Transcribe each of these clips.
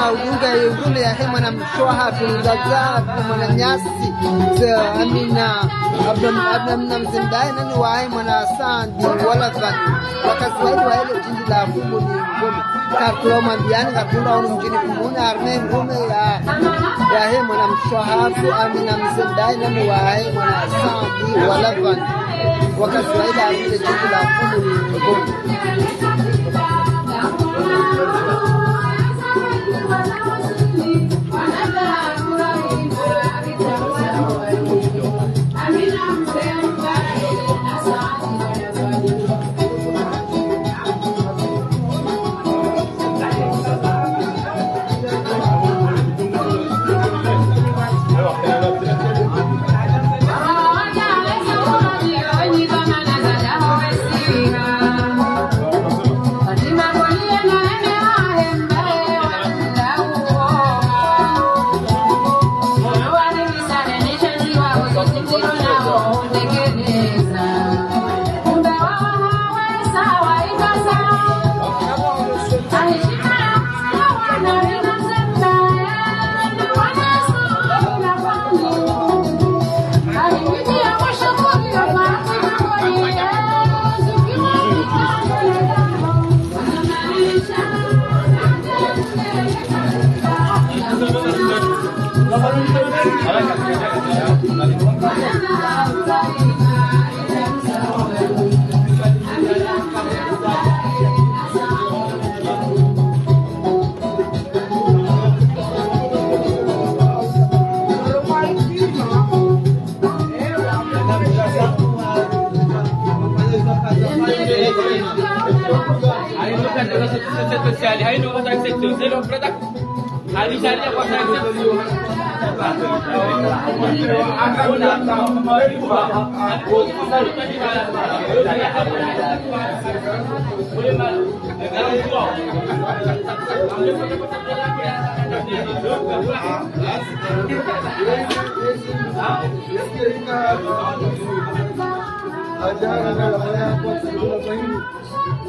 kuna ugunga ugume ya mwana mshwaha kuzagaa mwana nyasi amina uh, abna mzimdaye nani wae mwana asandi wala jindi la fungu ni kakula unu mjini arme ngume ya ya he mwana mshwahafu amina mzimdaye nani wae mwana asandi wala jindi la fungu ni Hello. acceso social, hay nuevos accesos de los productos. Avisarle cuando acceso.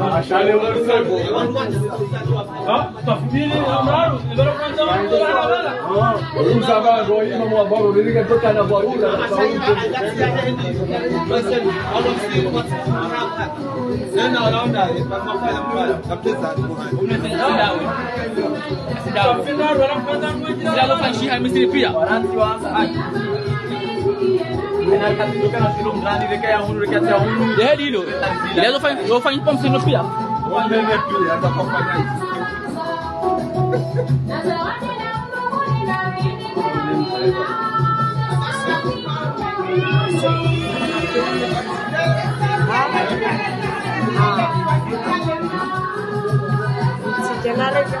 عشان يمرسكوا تفضيل الامرار والاداره كانت آه والموسى بقى جوه ما موبروا دي كانت بتاع نبروا بس اول شيء ما لأن ارانا ما فاهم ولا بتزعل داوي داوي لا لا شيء مصري فيها Det här är ju Det är då fan, då fan inte pomsin något. Se llama Reca.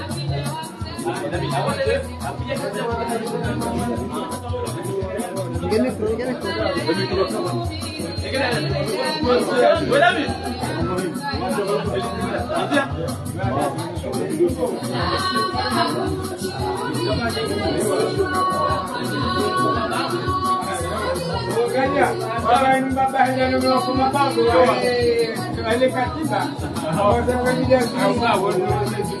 Ngene ko, ngene ko. kwezi watukufu garshukuri yao umji hanyu umji wa fumuni ribi banu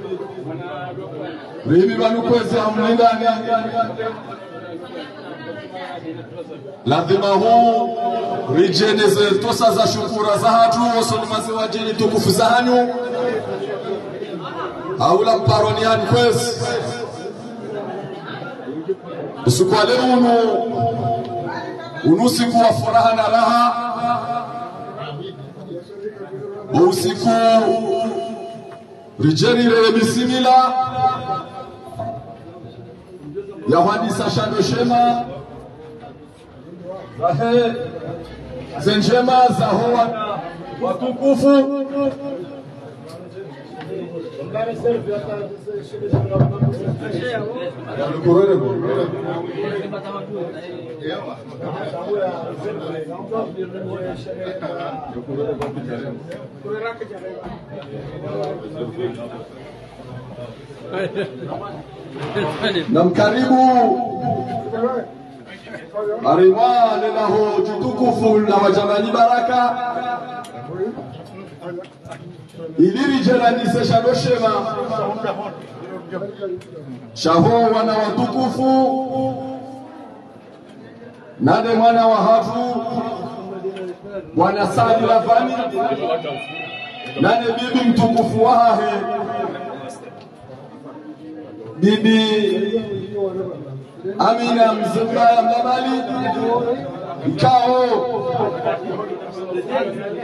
hamlingani lazima huu rijeni tosa za shukura za hatu wasolimazi wajeni tukufu za hanyu. Aula mparoniani kwezi usiku wa leo unu unusiku wa furaha na raha. Usiku rijerire misimila yahwadisa shando shema zahe. Zenjema zahowa watukufu na mkaribu. Mariwane naho jutukufu na wajamani baraka. Ilirijeranise shadoshema shaho wana watukufu nade mwana wa hafu. Bwana sadi lavani nade bibi mtukufu wahahe bibi amina Mzimba Mbali mkao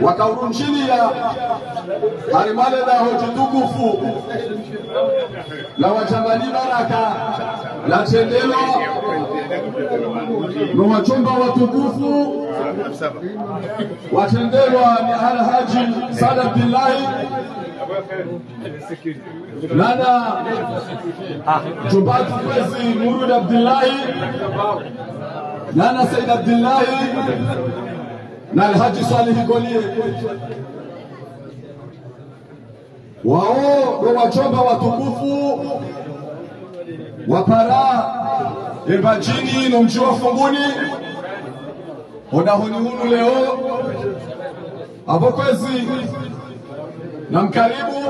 wakaurunjilia harimale la hoji tukufu la wajambani baraka la tendelo na wachumba watukufu watendelwa ni alhaji sada billahi nana Jubati kwezi murud abdillahi nana said abdillahi na alhaji salihi golie. Wao ndo wachomba watukufu wapara embajini no mji wa funguni odahoni hunu leo. Apo kwezi na mkaribu.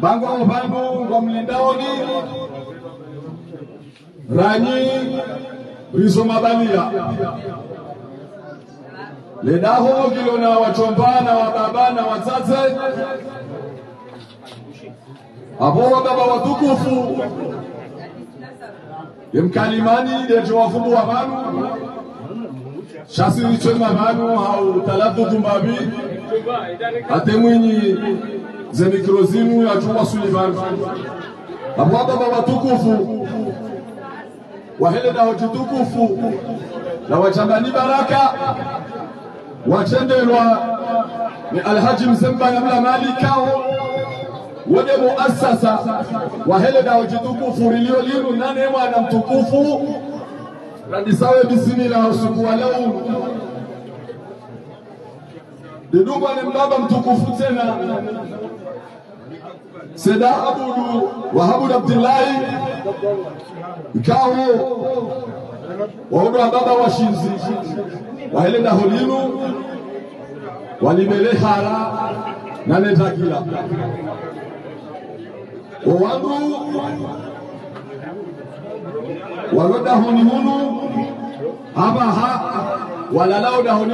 Bango wa kwa mlindaoni. Ranyi rizo mabalia. Ledaho na wachomba na wababa na wazaze abo baba watukufu. Yemkalimani dejowafumu wa vanu shasirichwema vanu hau taladhuku mbavi ate mwinyi ze mikro zinu yachuwasuli vanu abo wababa watukufu wahele daho na wachangani baraka wachendelwa ni alhaji mzemba mali kao wode muasasa wahele daho chitukufu rilio liru nane mwana mtukufu. Radisawe bisimila usiku wa didungwa ni mbaba mtukufu tena. Seda abudu wahabudu abdillahi ikawo waudu wa baba washinzi wahele daho linu walimele hara nanetakila owandu walodahoni hunu abaha walalao dahoni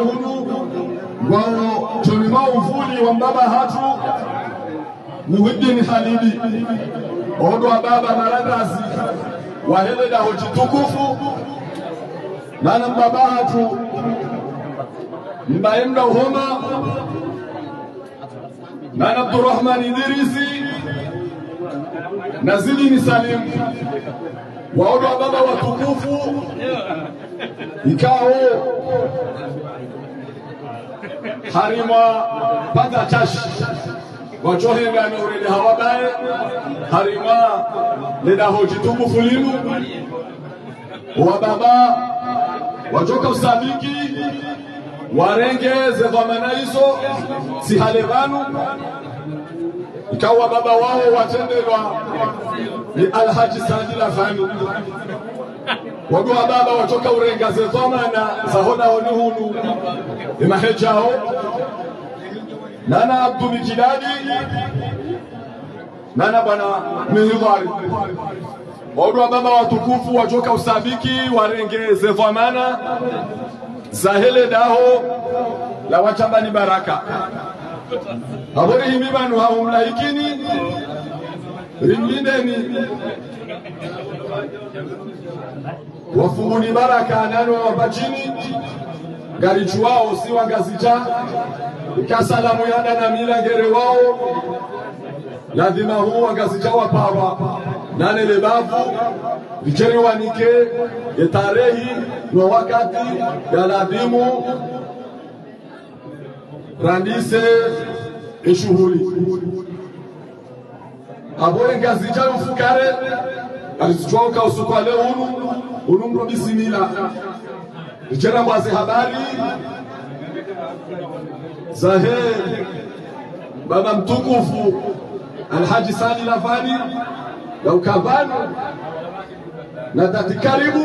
hunu choni chonima uvuli wa mbaba hatu. Muhiddin halidi odo wa baba maradasi waheleda hochitukufu chitukufu nana mbaba hatu mbaye mda uhoma nana abdurahman idirisi nazili ni salimu waodo wa baba watukufu ikao harima pata chashi wachohengane urede hawabaye harima ledahoji tukufu linu wa baba wachoka usabiki warengeze dhamana hizo sihale vanu. Ikawa baba wao watendelwa ni alhaji sajila vanu wagwa baba watoka urenga dhamana zahona onuhunu. Hunu imahejao nana abdumijidadi nana bwana mihidhari wa baba watukufu watoka usabiki warenge dhamana zahele daho la wachambani baraka. Habori himi banu haumlaikini rimlindeni wafunguni baraka nani wawapa chini? Garichu wao si wangazija ikasalamu yada na mila ngere wao. Lazima huu wangazija wapawa nane lebavu vichere wanike ya tarehi na wakati ya ladimu randise eshughuli aboye ngazija ufukare alizichwauka usiku wa leo unu unu bisimila. Vijana kwaze habari. Zahe. Baba mtukufu alhaji sani lavani na ukavano na dati karibu.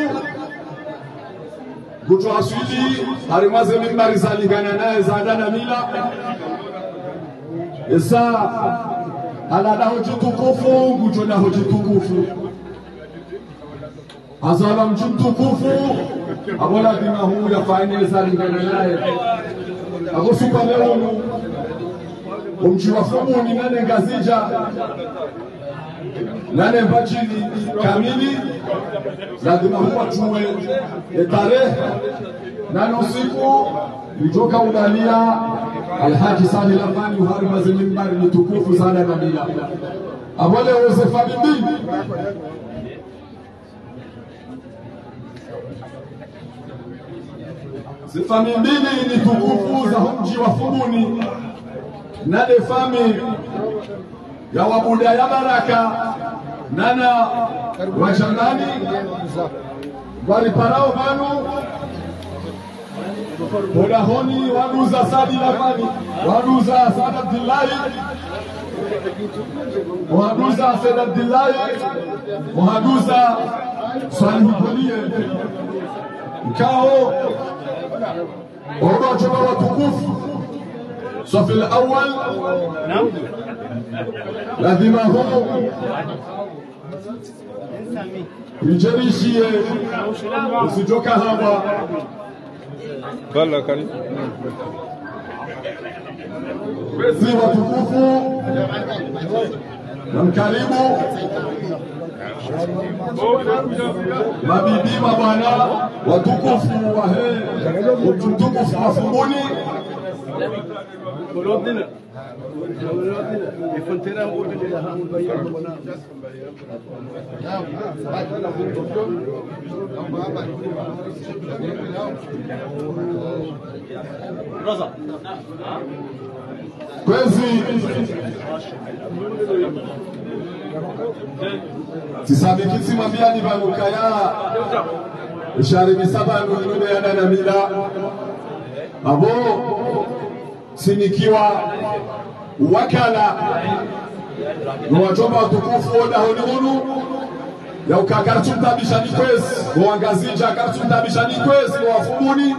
Gutu aswili harimaze mimbari zalingana naye zadana mila. Esa aladahoji chitukufu gutu dahoji tukufu azala mji mtukufu abola dima huu yafanye zalingana naye agosuka leonu umji wa fumuni nane ngazija. Nane mbachini kamili. Lazima huwa tuwe atuwe tarehe nane usiku. Nijoka udalia alhaji sani lamani uharimaze mimbari ni tukufu sana na mila. Abole uzefa bibi Sifami mbili ni tukufu za mji wa Fumuni na fami ya wabuda ya baraka nana washangani waliparao vanu bodahoni waduza sadi lafani waduza sada abdillahi waduza Said Abdillahi waduza Swalihi Kolie mkao waodochoma watukufu safi alawal lazima huu ijerishie usijoka hapa Kala kani. si watukufu na mkaribu mabibi mabwana watukufu wahe utukufu mafunguni kwezi tisabikisi mwambiani vanukaya isharimisa vanhu mila. Avo sinikiwa wakala. Nowachomba watukufu odahonihunu yaukakartumtabishani kwezi. Wowangazija kartumtabishani kwezi. Wowafumuni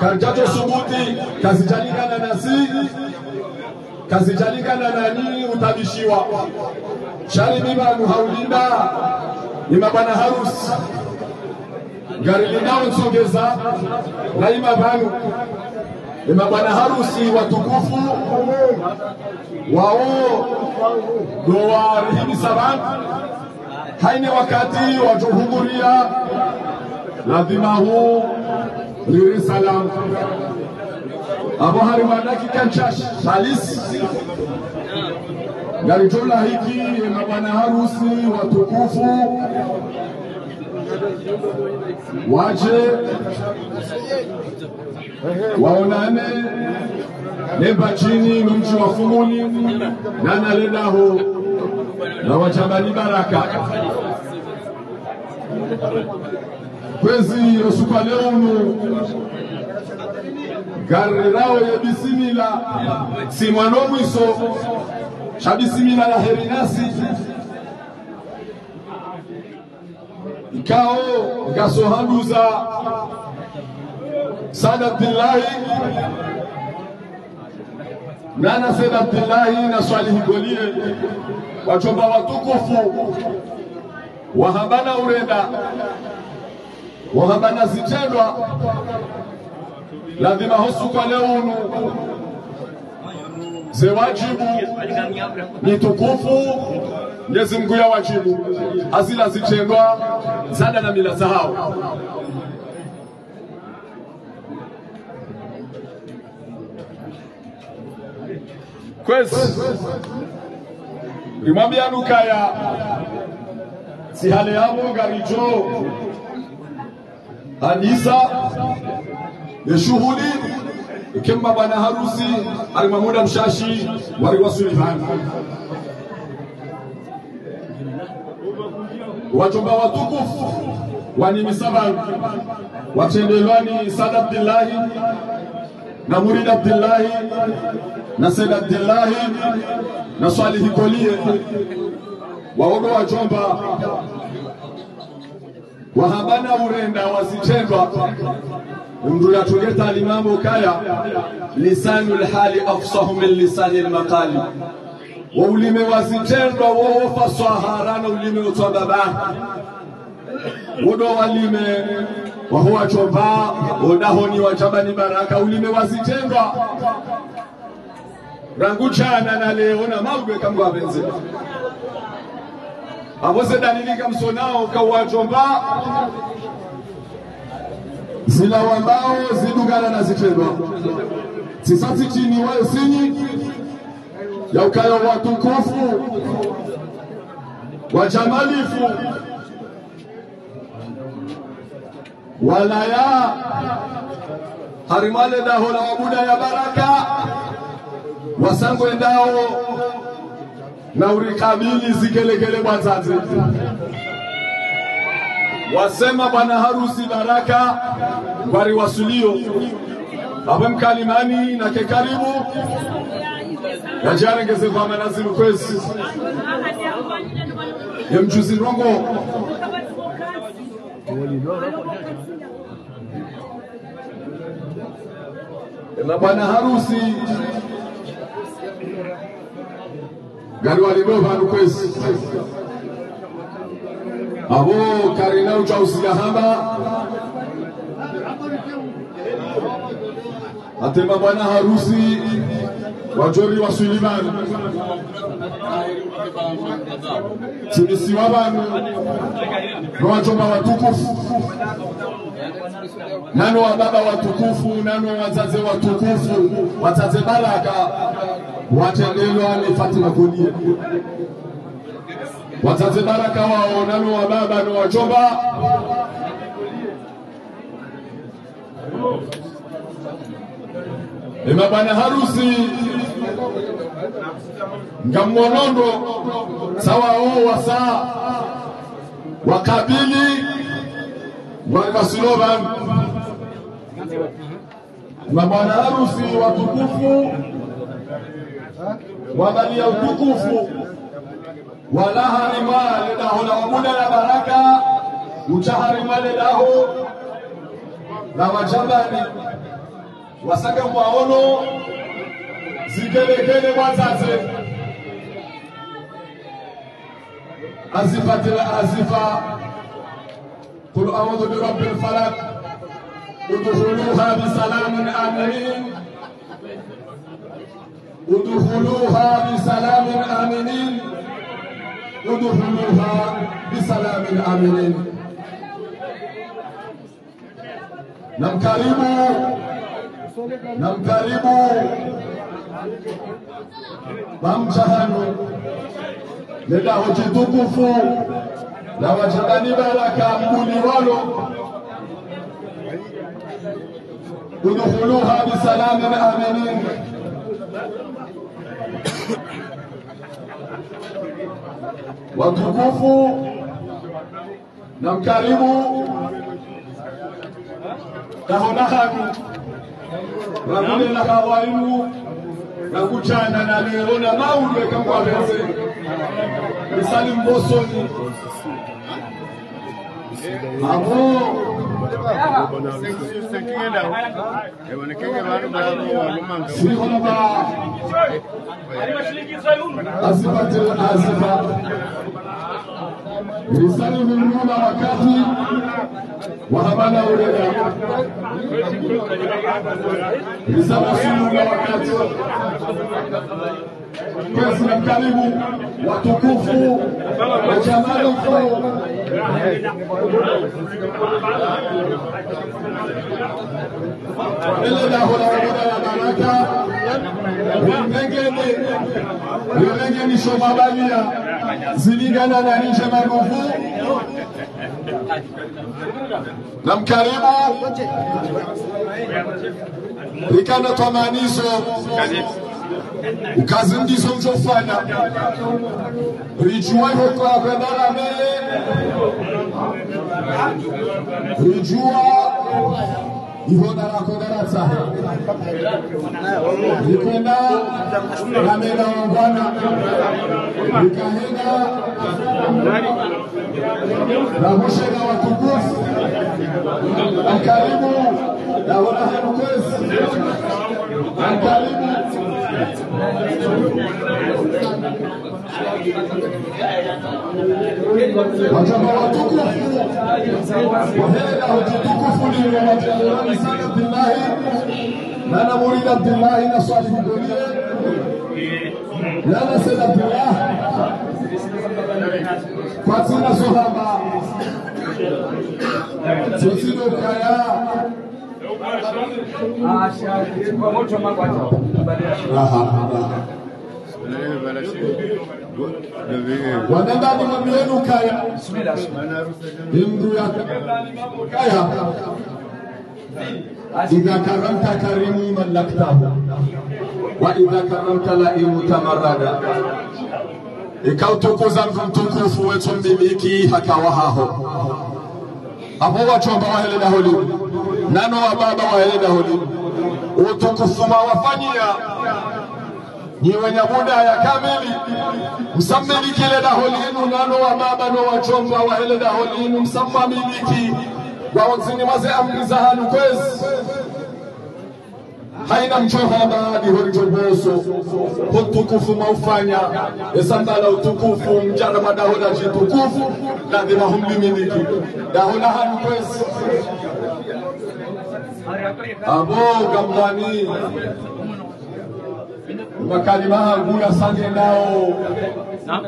karjato subuti kazijalingana nasi kazijalingana nani utabishiwa. Shari mima haulinda ni mabwana harusi. Gari linao nsongeza naima vanu ima harusi watukufu. Wao ndo warihimisa haine wakati wajohudhuria lazima huu riri salam abo hari madakika nchashi halisi. Gari jumla hiki na bwana harusi watukufu. Waje. Waonane. Nemba chini numchi wa fumuni. Nanaledaho na wachambani baraka kwezi osuka leunu gari rao yebisimila si mwano mwiso shabisimila la herinasi ikao ngasohanduza sad abdillahi nana Said abdillahi na swalihigolie wachomba watukufu wahabana urenda wahabana zitendwa. Lazima hosukwa leunu ze wajibu ni tukufu. Mwenyezi Mungu ya wajibu. Azila zitendwa. Zada na mila zahao kwezi imwambia nukaya sihale yabo ngarijo hadisa ya shughuli ikemba bwana harusi alimamuda mshashi waliwasulihani wachomba watukufu wanimisabanu watendelwani Saad Abdullahi na Murid Abdullahi na Said Abdullahi na Swalihi Kolie. Waogo wachomba wahabana urenda wazitendwa mndu yatugeta alimamu kaya lisanu lhali afsahu min lisani lmaqali. Waulime wazitendwa wowofa swaharana ulime utwa baba udo walime wahuwachomba odahoni wachabani baraka. Ulime wazitendwa rangu chana na leo na maugwe kamgo abenze avose dalilika msonao kauwachomba zilawambao zidugana na zitendwa sisasi chini sinyi yaukayo watukufu wachamalifu walaya harimale daho la wabuda ya baraka. Wasangwe ndao na urikabili zikelekele bwazazi wasema bwana harusi baraka bari wasulio. Abe mkalimani na ke karibu. Yajarengeze kwa manazilu kwezi rongo na bwana harusi gari walino vanhu kwezi avo karina uchausingahamba atema bwana harusi wajori wa Suleiman. Tulisiwa vanhu nowajomba watukufu. Nano wababa watukufu nano wazaze watukufu wazaze baraka watendelwa ni Fatima Kodia baraka wao nano wababa wajomba. Ema harusi ngamwonondo sawa o wasa. Wakabili walivasilovan na bwana harusi watukufu wabalia utukufu. Walaharima ledaho na wamuda na baraka. Uchaharima ledaho na wajambani. Wasaka mwaono zikelekele mwazaze azifatila azifa قل أعوذ برب الفلق ادخلوها بسلام آمنين ادخلوها بسلام آمنين ادخلوها بسلام آمنين namkaribu namkaribu bamchahano ledaho chitukufu na wajabani baraka mbuni walo. Udkhuluha bisalamin aminin. Watukufu. Namkaribu kahonahanu ramune na hawainu na kuchana na lero na maulwe kamwaveze misali mbosoni. Abo sihonaba asifatil asifa lisalimu nyuma wakati wahabana urera lisalasimuga wakati. President karibu watukufu wa jamani mkuu ele dahola wagoda ya baraka wirengeni wirengeni shomabalia zilingana na nje marufu na mkaribu rikana twamaniso ukazi ndiso mzofanya rijua hokwa kwendara mbele rijua ivodarako darasa likenda kamenda wavana likahenda ramushega watukufu akaribu naona hanukwezi akaribu wajaba watukufu wahela utukufu ni wawajalani sana Abdullahi na na murid Abdullahi na swali kugolie lana sena Abdullah wadanda limamu yenu kaya ya kaya إذا كرمت كريم ملكته وإذا كرمت لئيم تمردا ikau tukuzangu mtukufu wetu mmiliki hakawahaho abuwatu ambawaheledaho limu nano wababa waenda daholi utukufu mawafanyia. Niwe nyabuda ya kamili. Msammilikile daholinu nano wa baba no wachomba wahele daholinu msammamiliki wawazini maze amri za hanu kwezi. Haina mchoha baadi holichoboso hutukufu maufanya esandala utukufu mjana madahola jitukufu lazima humlimiliki. Dahola hanu kwezi أبو غمضاني مكالمة أبونا سانية ناو نعم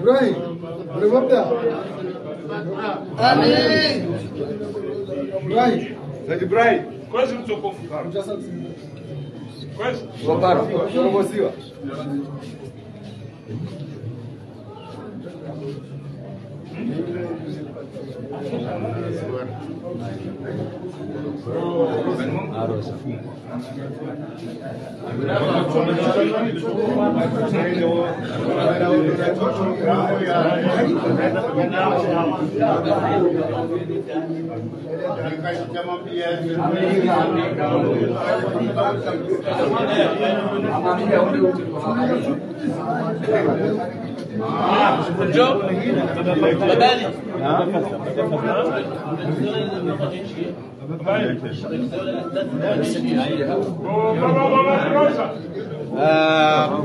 Ibrahim, levantar. Né? Né? Né? Amém. Ibrahim. Zé Ibrahim. Quase não sou confuso. Já. Quase. Voltaram. Não consigo. আমার الجو مبالي آه.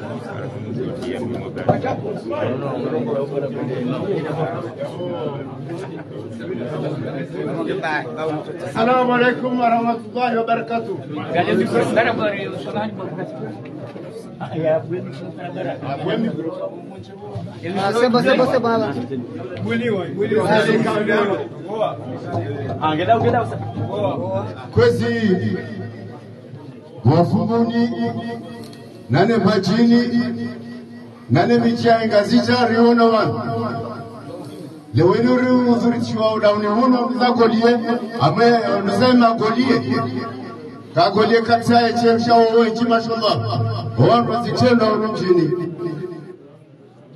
Ah, alaikum warahmatullahi wabarakatuh. hapa Angela ugenda usa. Kwezi wafumuni nane michanga zichariona wanu lewenu ri muno mzagolie ame nusema golie. Kagolie katsaye chemsha wowe chimashallah wandu zitenda uno mjini.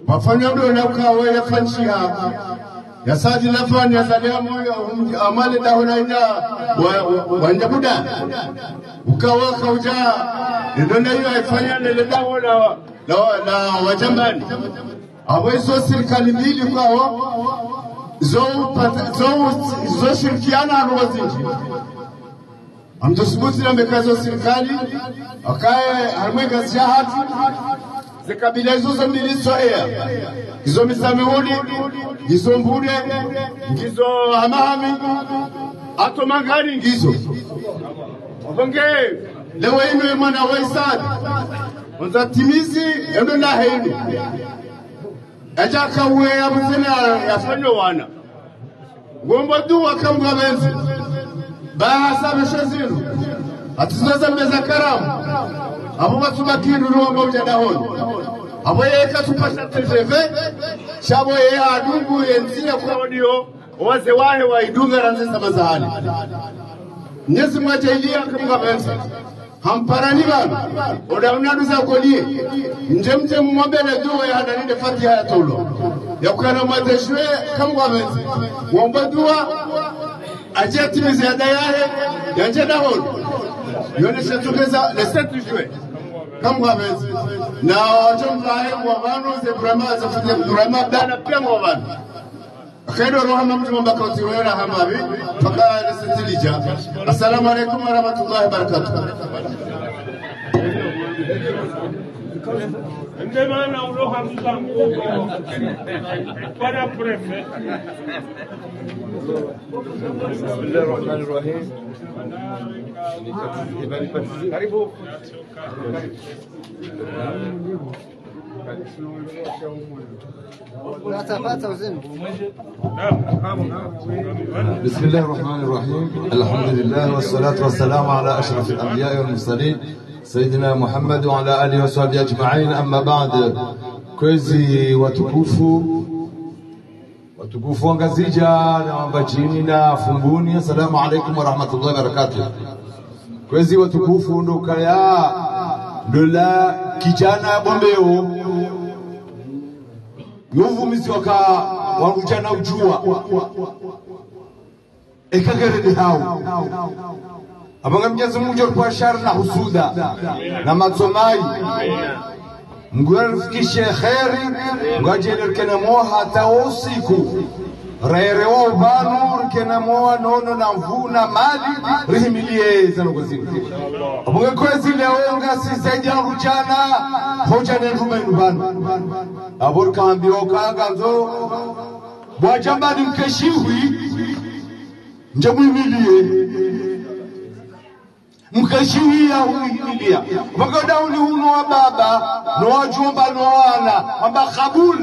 Wafanya ndo na ukawe yafanshia yasadi lafani yazalia moyo amale dahona ina wanjabuda ukawa uja. Ndona lele dawo la la wajambani. Awezo serikali mbili kwao zoshirikiana zo zo haruwazinji amtosibuti na mekazo serikali akaye harmweka zihati zikabila hizo zo mbili zoea izo misamihuni izo mbure ngizo hamahami atomangani ngizo obonge lewe ino mwana wa onza timizi endo na heni eja kawe ya sanyo wana. Gombo du akambwa benzi. Sabi shazinu. atuzoza mbeza karamu. Abo batubakindu rombo ujadahoni abo yeka tupasha tv shabo ye adungu yenzie kwa audio. Waze wahe waidunga ranzisa mazahani nyezi mwajailia kamuka benza hamparani banu odaunaduza kolie nje mje mwombele duwe hadaninde fatiha ya tolo yakukana mwazeshwe kamuka benza womba duwa ajetimize ada yahe yanje dahoni yonesha tugeza le 7 juin kamuka benza na banu ze brama ze fute brama dana mwa خير رحمة من بكرة ويرا حمامي فقال ستلجا السلام عليكم ورحمة الله وبركاته. عندما نروح بلا بريفيت بسم الله الرحمن الرحيم. قريبوا بسم الله الرحمن الرحيم. الحمد لله والصلاة والسلام على أشرف الأنبياء والمرسلين سيدنا محمد وعلى آله وصحبه أجمعين. أما بعد كوزي وتكوفو وتكوفو أنجزيجا نعم فنبوني السلام عليكم ورحمة الله وبركاته كوزي وتكوفو نوكايا دولا kijana bombeo. Yuvumizi waka wangujana ujua. Ekagerede hao abanga mnyezi mungu alikuwa shari na husuda. Na matsomai. Mgwarifikishe kheri. Ngwajelerkene moha hata usiku. Rere wao rikene moa nono na mvuna mali rihimilie zanogozini abanga leonga leo ruchana hoja ne rumenu banu abor kaambio kaganzo bwajambani mkeshiwi nje mwimilie mkashiwia huimilia magodauni uno wa baba nowajumba nowana no wana. Amba kabul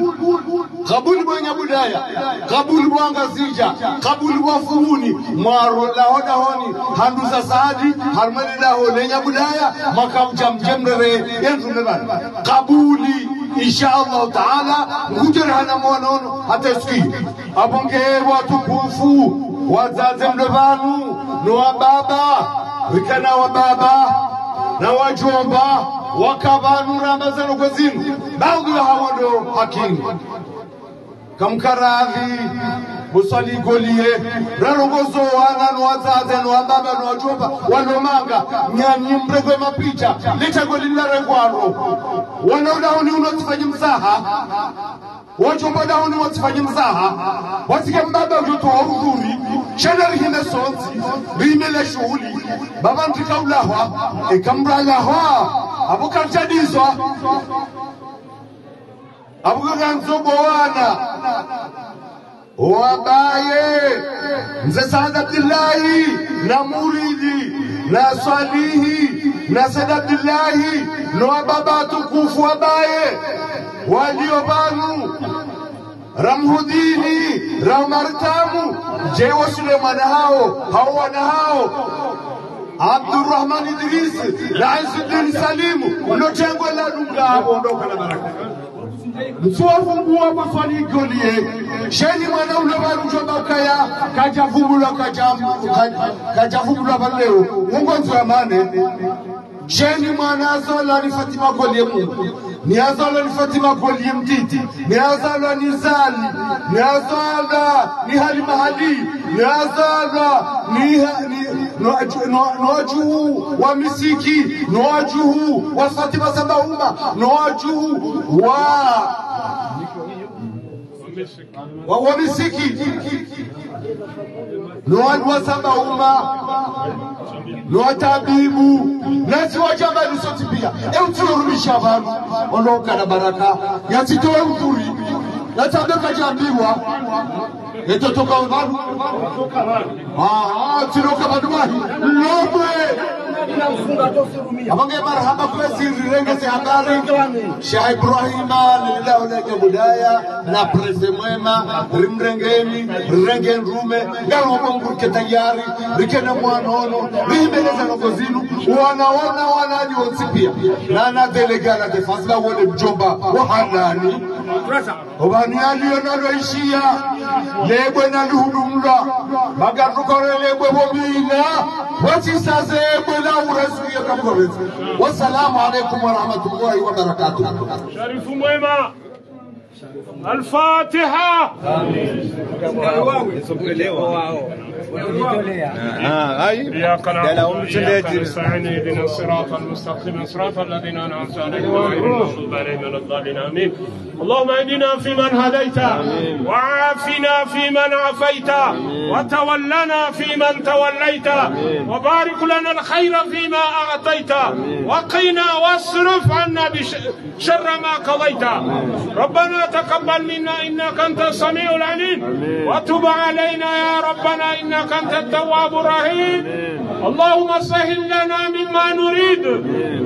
kabul bwenya budaya kabul bwanga zija kabul bwa fuhuni mwaro lahodahoni handu za saadi harmani laho lenya budaya makamcha mjemrere yentu nebani kabuli insha Allah taala ngujere hana mwonono hata siku abonge watukufu wazaze mlevanu nowa baba rikana wa baba na wajomba wakavanura mazano kwa zinu baadhi ya hawa ndo hakimu. Kamkaradhi busali golie rarongozo wana no wazaze no wababa no wajomba wanomanga nyanyi mregwe mapicha licha goli larengwaro wanaodaoni unotifanye mzaha wajomba daoni watifanye mzaha. Watike mbaba ujotoa ururi shana rihine sonzi rimele shughuli baba ndikaulahwa ikamralahwa abukanchadizwa abukakanzobowana wabaye. Mzee Saad Abdullahi na Muridi na Swalihi na Saad Abdullahi na tukufu wabaye walio banu Ramhudini Ramartamu jewa wasulemana hao hao hao. Abdurrahman Idris na Salimu ulotengwa la dunga hapo ondoka na baraka. Sheni mwana ule warujoba ukaya kajavumbula kajavumbula valeo mungu sheni mwana azola ni Fatima kolie mungu. Ni azala ni Fatima kolie mtiti. Ni azala ni zali. Ni azala ni halima hali ni ni ni nowajuhu wa misiki. Nowajuhu wa Fatima Sabauma nowajuhu wa wa, wa misiki. Wa Sabauma notabibu nasi wajabani soti pia eutiorudisha vanhu ondoka na baraka. Yatitowe udhuri yatabeka jambiwa etotoka vanhu tiroka vanhu vahi lomwe avange marhaba kwesi rirengese habari Sheikh Ibrahima lilahu leke budaya na prese mwema rimrengeni rirengeni rume ngalomongurike tayari rikene mwanono rimeleza nongo zinu wanaona wanani wonsipia nana delegana defasila wole mjomba wahanani obani aliyo naloishia lebwe nalihudumlwa magarukore lebwe bomina wasisaze ebwe naurasuye kamukorezi wassalamu alaikum warahmatullahi wabarakatuh. Sharifu mwema. Al-Fatiha. Ah, اهدنا اللهم اهدنا فيمن هديت وعافنا فيمن عافيت وتولنا فيمن توليت وبارك لنا الخير فيما أعطيت وقنا واصرف عنا شر ما قضيت ربنا تقبل منا إنك أنت السميع العليم وتب علينا يا ربنا إنك أنت التواب الرحيم. اللهم سهل لنا مما نريد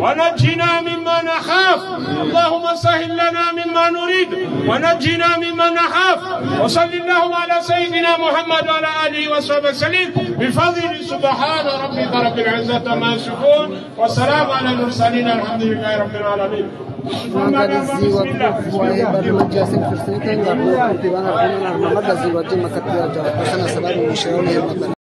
ونجنا مما نخاف. اللهم سهل لنا مما نريد ونجنا مما نخاف. وصل اللهم على سيدنا محمد وعلى آله وصحبه وسلم. بفضل سبحان ربك رب العزة ما يصفون. والسلام على المرسلين الحمد لله رب العالمين. Maangalizi watukufu wa barnamiji ya Sekta Serikali ya kutibana kuna na magazi wa jema katika sana sababu mshauri ya